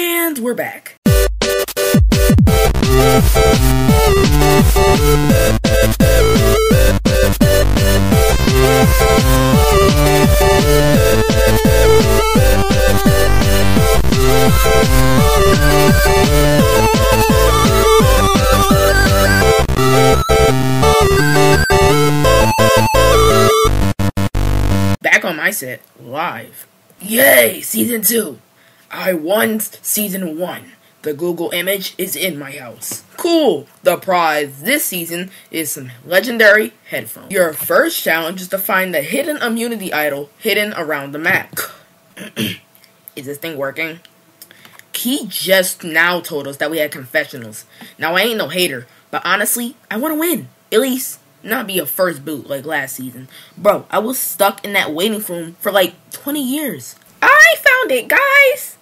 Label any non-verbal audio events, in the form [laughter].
And we're back. Back on my set, live. Yay, season 2! I won season 1. The Google image is in my house. Cool! The prize this season is some legendary headphones. Your first challenge is to find the hidden immunity idol hidden around the map. [clears throat] is this thing working? He just now told us that we had confessionals. Now, I ain't no hater, but honestly, I want to win. At least, not be a first boot like last season. Bro, I was stuck in that waiting room for like 20 years. I found it, guys!